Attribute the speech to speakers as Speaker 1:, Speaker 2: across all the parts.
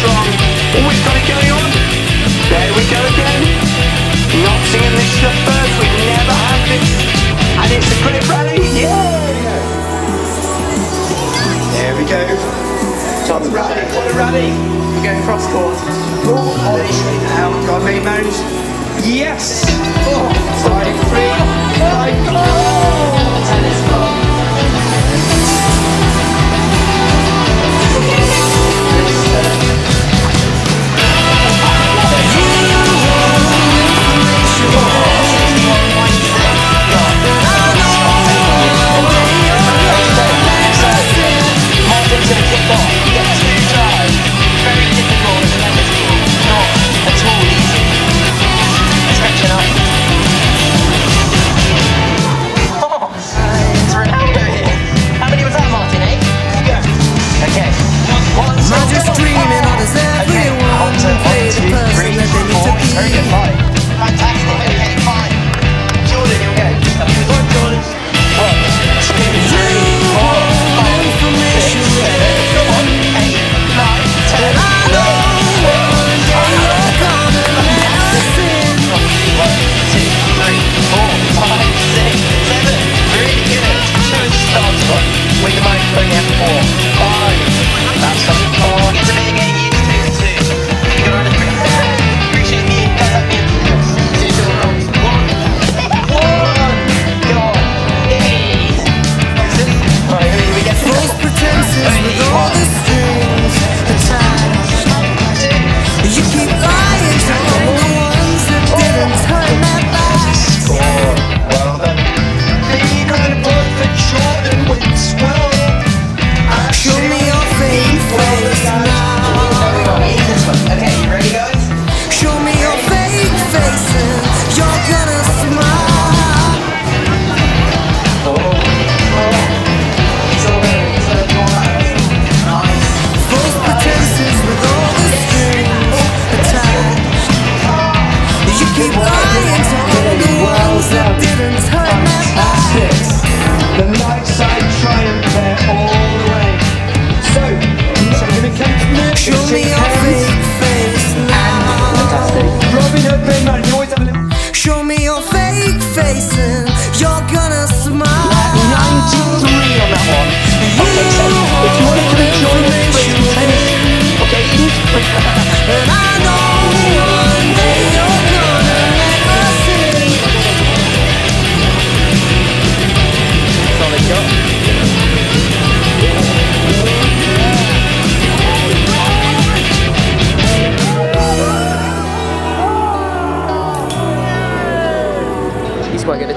Speaker 1: strong. Always got going on. There we go again. This the first. We've never had this. And it's a great rally. Yeah!
Speaker 2: There we go.
Speaker 1: Rally.
Speaker 2: Rally. We're going cross court. Oh, Ollie. God, made moans. Yes! Oh,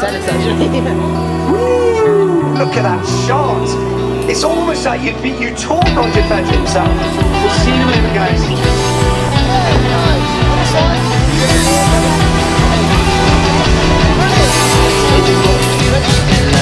Speaker 2: tennis actually.
Speaker 1: Look at that shot. It's almost like you beat you taught Roger Federer himself. We'll see you later, guys. Hey, guys.